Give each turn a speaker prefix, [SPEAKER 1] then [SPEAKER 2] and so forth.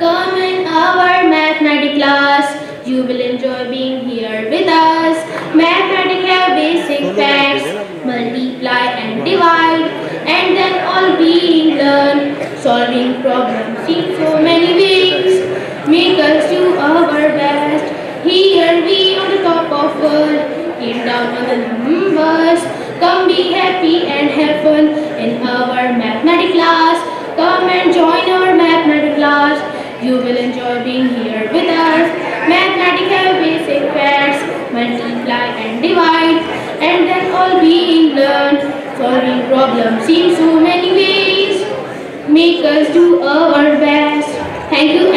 [SPEAKER 1] Come in our mathematics class. You will enjoy being here with us. Mathematics have basic facts, multiply and divide, and then all being learned. Solving problems in so many ways. Make us do our best. Here we on the top of world, came down on the numbers. Come be happy and have fun Solving problems. In so many ways. Make us do our best. Thank you.